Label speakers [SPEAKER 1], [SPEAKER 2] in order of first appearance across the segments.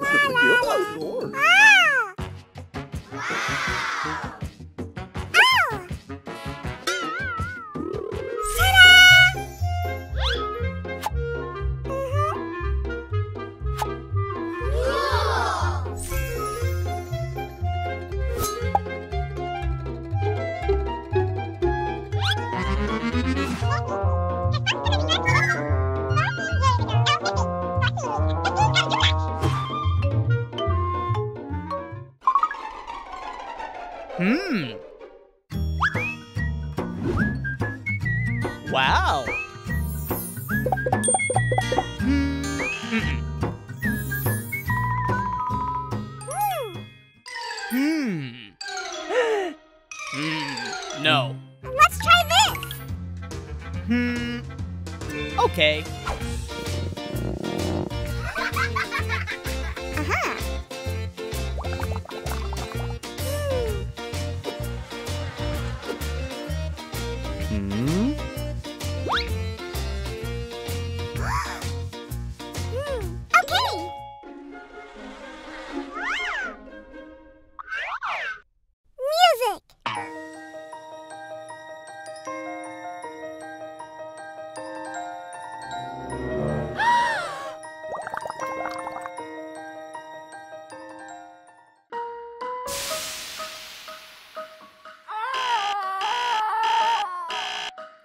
[SPEAKER 1] Oh, Lord.
[SPEAKER 2] Ah! Wow!
[SPEAKER 3] Okay.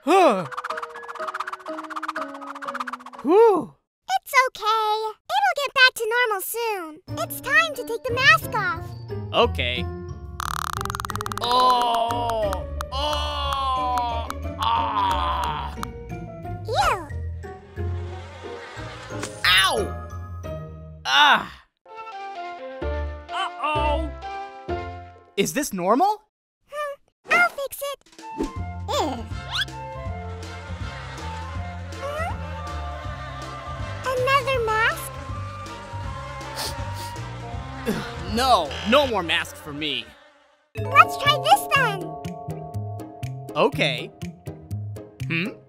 [SPEAKER 3] Huh. Whew.
[SPEAKER 2] It's okay. It'll get back to normal soon. It's time to take the mask off.
[SPEAKER 3] Okay. Oh. Oh. Ah.
[SPEAKER 2] Ew.
[SPEAKER 3] Ow. Ah. Uh-oh. Is this normal? No, no more masks for me.
[SPEAKER 2] Let's try this then.
[SPEAKER 3] Okay. Hmm?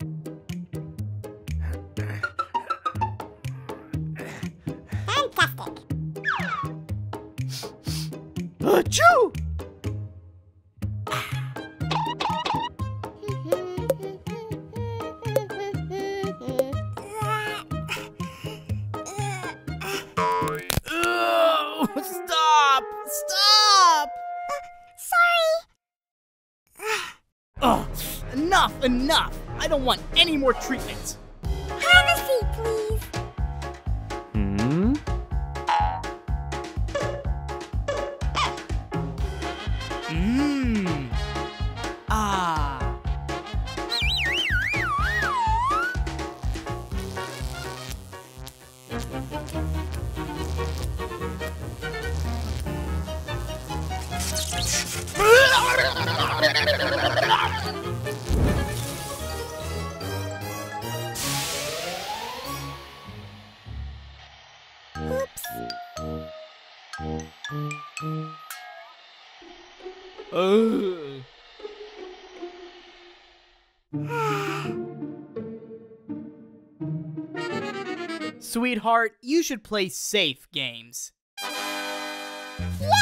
[SPEAKER 3] Enough! I don't want any more treatment. Sweetheart, you should play safe games.
[SPEAKER 2] Yay!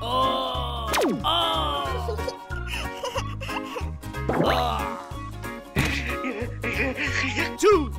[SPEAKER 3] Oh. Oh. Ah. Two.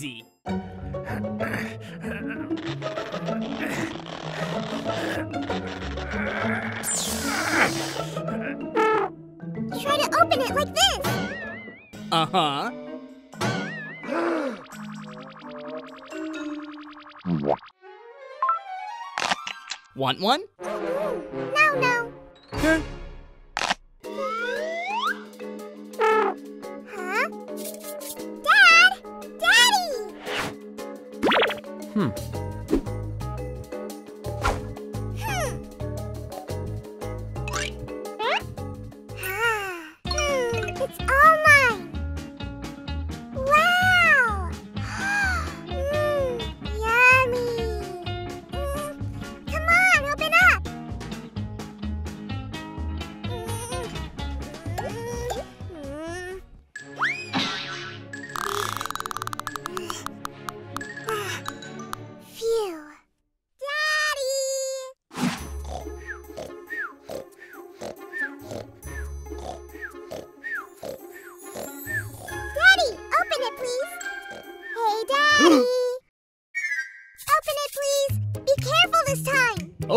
[SPEAKER 2] It's. Try to open it like this.
[SPEAKER 3] Uh-huh. Want one?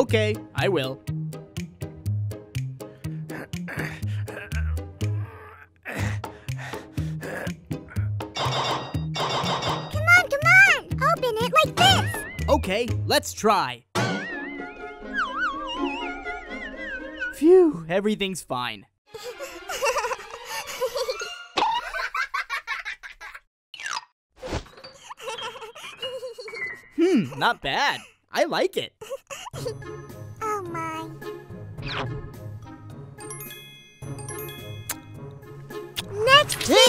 [SPEAKER 3] Okay, I will.
[SPEAKER 2] Come on, come on. Open it like this.
[SPEAKER 3] Okay, let's try. Phew, everything's fine. Hmm, not bad. I like it.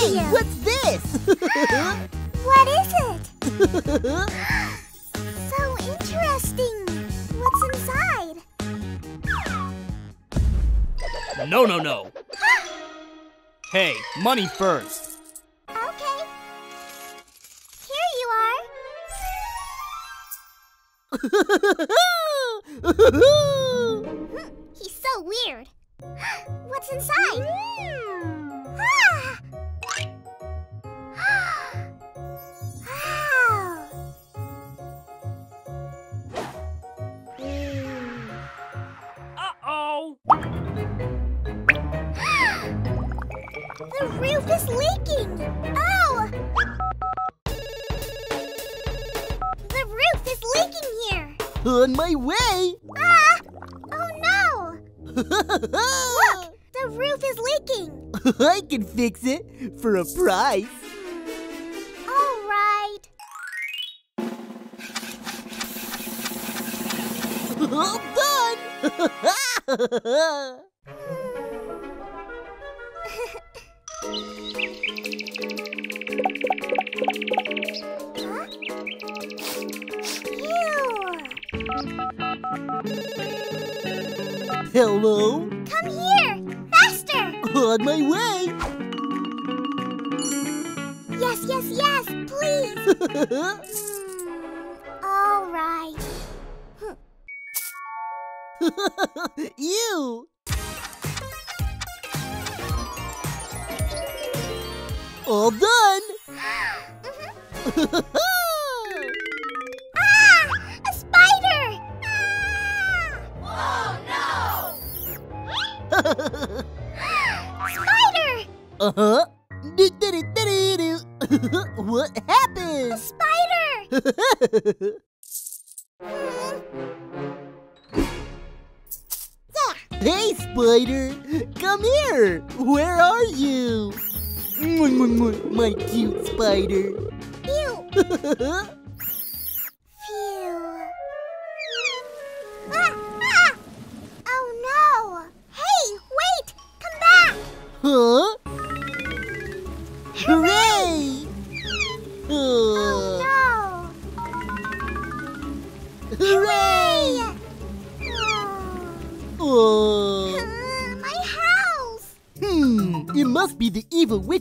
[SPEAKER 2] Next video.
[SPEAKER 3] what's this?
[SPEAKER 2] What is it? So interesting. What's inside?
[SPEAKER 3] no, no, no. Hey, money first.
[SPEAKER 2] Okay. Here you are.
[SPEAKER 3] On my way.
[SPEAKER 2] Ah! Oh no! Look! The roof is leaking.
[SPEAKER 3] I can fix it for a price.
[SPEAKER 2] All right.
[SPEAKER 3] All done.
[SPEAKER 4] Hello?
[SPEAKER 2] Come here! Faster!
[SPEAKER 4] On my way!
[SPEAKER 2] Yes, yes, yes, please! Hmm, All right.
[SPEAKER 4] you! All done!
[SPEAKER 2] Mhm. Ah! Spider!
[SPEAKER 4] uh-huh. What
[SPEAKER 2] A
[SPEAKER 4] happened?
[SPEAKER 2] spider! Hmm.
[SPEAKER 4] Hey, Spider! Come here! Where are you? My cute spider.
[SPEAKER 2] Ew!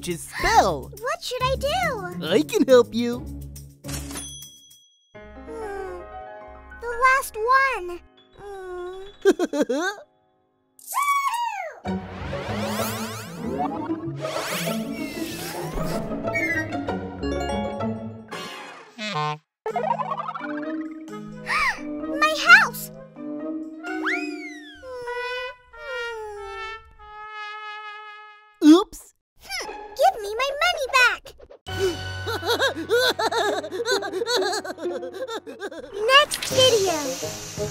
[SPEAKER 4] Witch's spell.
[SPEAKER 2] What should I do?
[SPEAKER 4] I can help you.
[SPEAKER 2] Hmm. The last one. Hmm. Next video!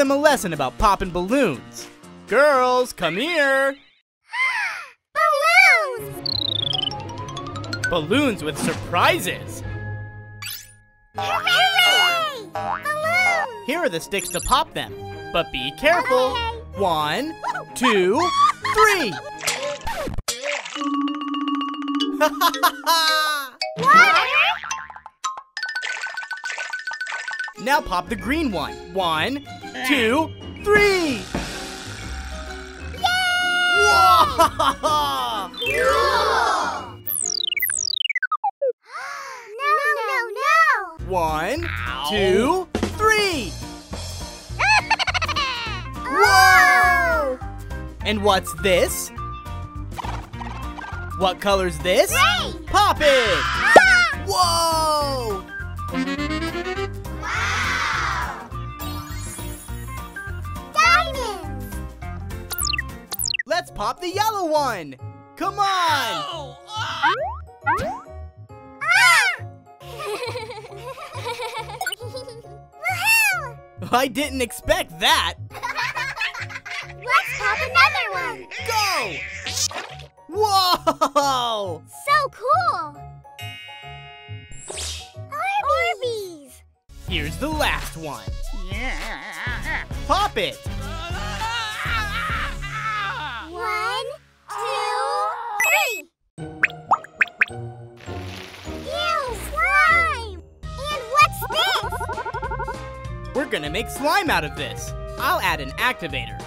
[SPEAKER 3] Them a lesson about popping balloons. Girls, come here.
[SPEAKER 2] Balloons!
[SPEAKER 3] Balloons with surprises.
[SPEAKER 2] Hooray! Balloons!
[SPEAKER 3] Here are the sticks to pop them. But be careful. One, two, three.
[SPEAKER 2] What?
[SPEAKER 3] Now pop the green one. One, two, three. Whoa!
[SPEAKER 2] No, no, no!
[SPEAKER 3] One, two, three.
[SPEAKER 2] Whoa!
[SPEAKER 3] And what's this? What color's this?
[SPEAKER 2] Gray!
[SPEAKER 3] Pop it!
[SPEAKER 2] Ah!
[SPEAKER 3] Whoa! Let's pop the yellow one. Come on!
[SPEAKER 2] Ah!
[SPEAKER 3] I didn't expect that.
[SPEAKER 2] Let's pop another one!
[SPEAKER 3] Go! Whoa!
[SPEAKER 2] So cool! Orbeez!
[SPEAKER 3] Here's the last one. Yeah. Pop it! We're gonna make slime out of this. I'll add an activator.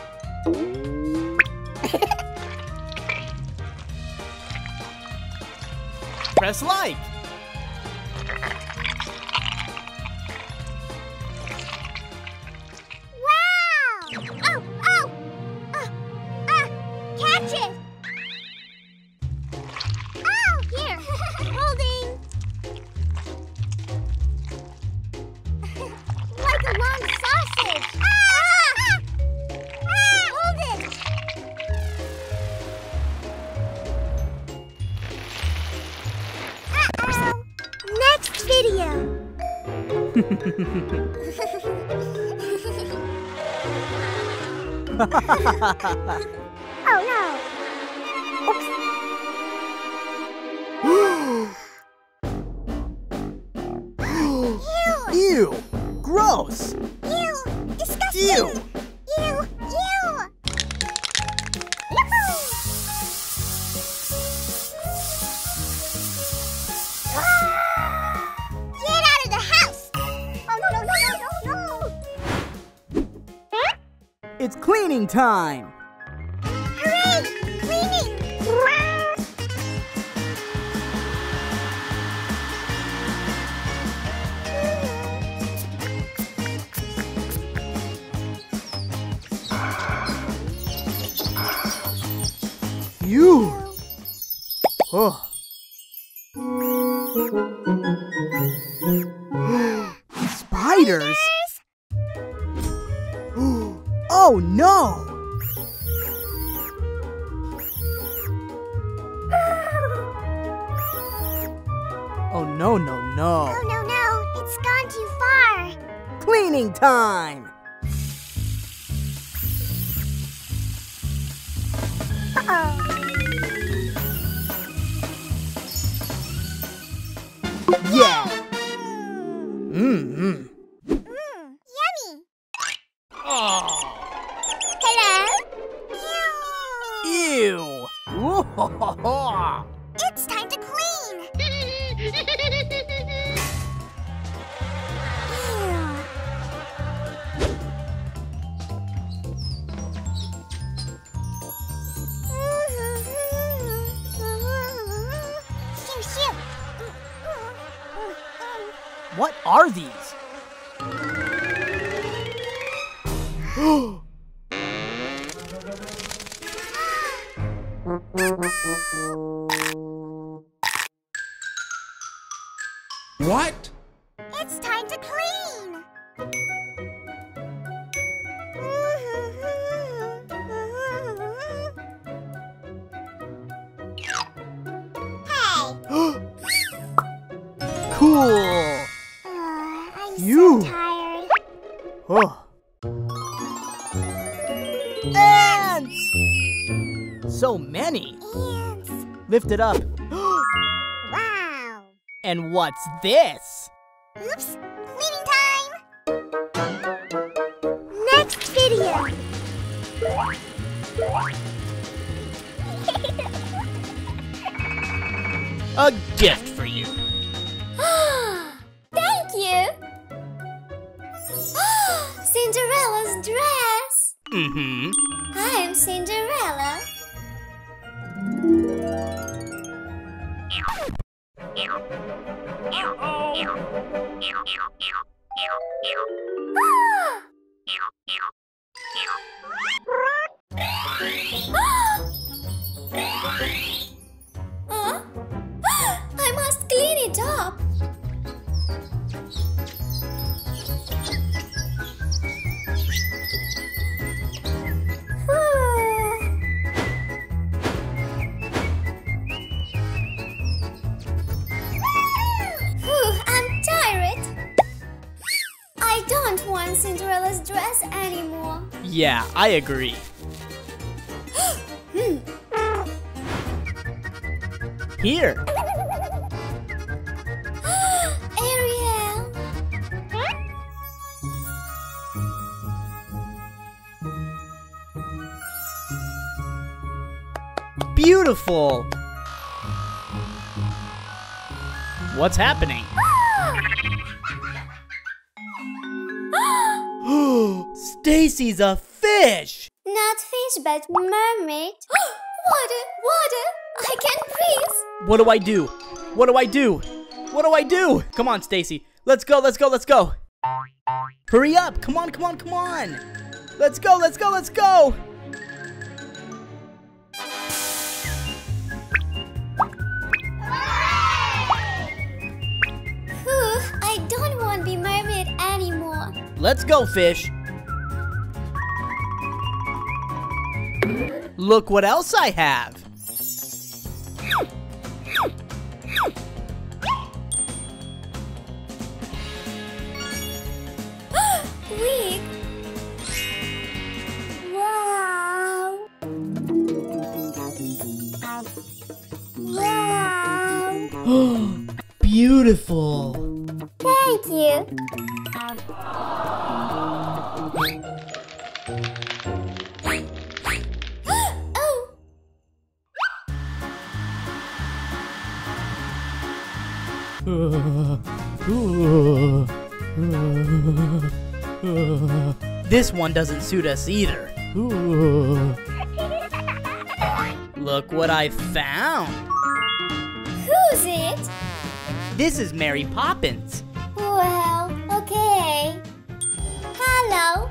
[SPEAKER 3] Press like.
[SPEAKER 2] oh
[SPEAKER 5] no! Oops!
[SPEAKER 2] Ew! Gross! Time!
[SPEAKER 5] Hooray! Cleaning!
[SPEAKER 2] You! Oh. Spiders? oh no!
[SPEAKER 5] It's
[SPEAKER 2] time
[SPEAKER 5] to clean! Ew. Shoo, shoo.
[SPEAKER 2] What are these?
[SPEAKER 1] What?
[SPEAKER 5] It's time to clean! Hey!
[SPEAKER 2] Cool!
[SPEAKER 5] Uh,
[SPEAKER 2] You.
[SPEAKER 5] so
[SPEAKER 2] Lift it up.
[SPEAKER 5] Wow.
[SPEAKER 2] And what's this?
[SPEAKER 5] I must clean it up. Dress anymore.
[SPEAKER 3] Yeah, I agree. Hmm. Here.
[SPEAKER 5] Ariel.
[SPEAKER 3] Beautiful. What's happening? Stacy's a fish.
[SPEAKER 5] Not fish, but mermaid. water, water. I can't breathe.
[SPEAKER 3] What do I do? What do I do? What do I do? Come on, Stacy. Let's go, let's go, let's go. Hurry up. Come on, come on, come on. Let's go, let's go, let's go.
[SPEAKER 5] Whew, I don't want to be mermaid anymore.
[SPEAKER 3] Let's go, fish. Look what else I have.
[SPEAKER 5] Wow. Wow.
[SPEAKER 3] Beautiful.
[SPEAKER 5] Thank you.
[SPEAKER 3] This one doesn't suit us either. Look what I found.
[SPEAKER 5] who's it?
[SPEAKER 3] This is Mary Poppins.
[SPEAKER 5] Well, okay. Hello.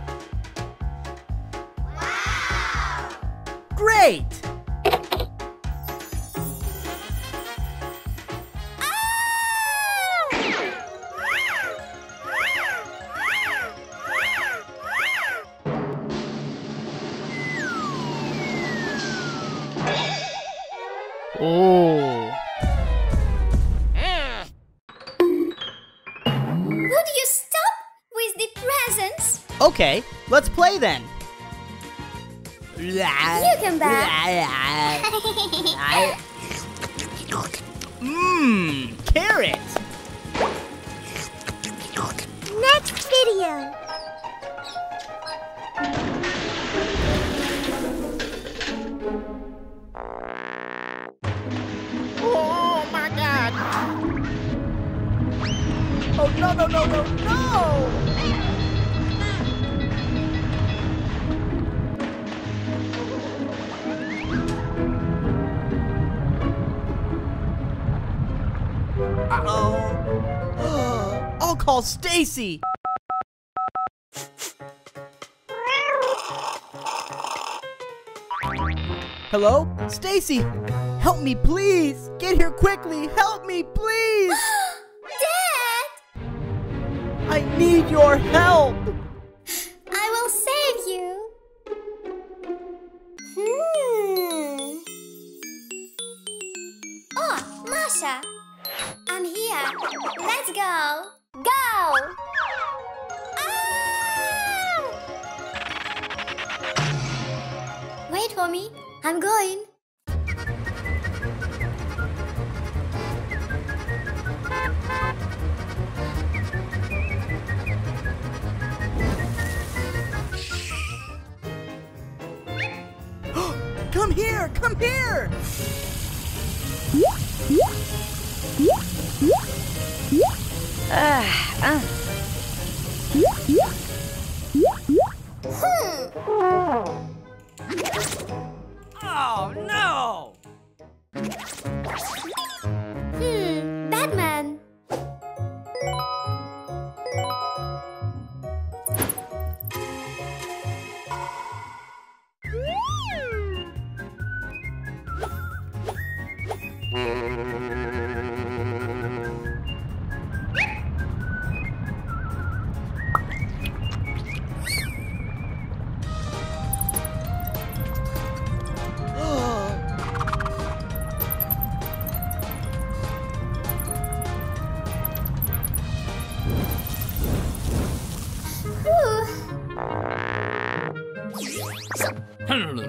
[SPEAKER 3] Wow. Great! Then.
[SPEAKER 5] You come back.
[SPEAKER 3] Mmm, carrot.
[SPEAKER 5] Next video.
[SPEAKER 3] Oh my god. Oh no no no no no! Call Stacy. Hello? Stacy! Help me, please! Get here quickly! Help me, please!
[SPEAKER 5] Dad,
[SPEAKER 3] I need your help!
[SPEAKER 5] I will save you. Hmm. Oh, Masha. I'm here. Let's go. Go. Ah! Wait for me. I'm going.
[SPEAKER 3] Come here! Come here! Hmm. Oh no!
[SPEAKER 5] Whew.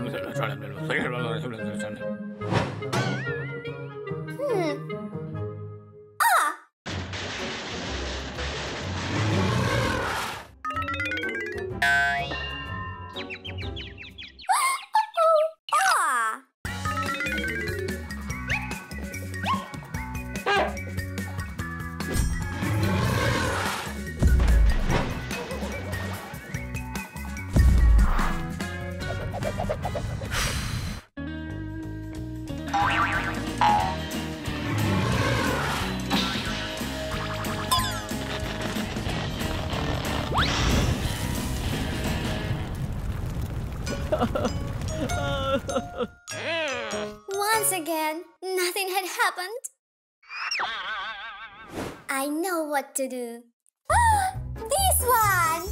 [SPEAKER 5] Once again, nothing had happened. I know what to do. Ah, this one!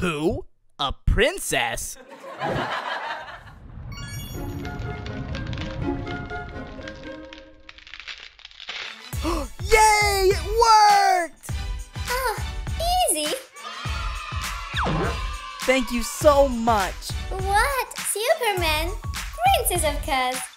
[SPEAKER 3] Who? A princess? It worked!
[SPEAKER 5] Ah, easy.
[SPEAKER 3] Thank you so much.
[SPEAKER 5] What? Superman? Princess, of course.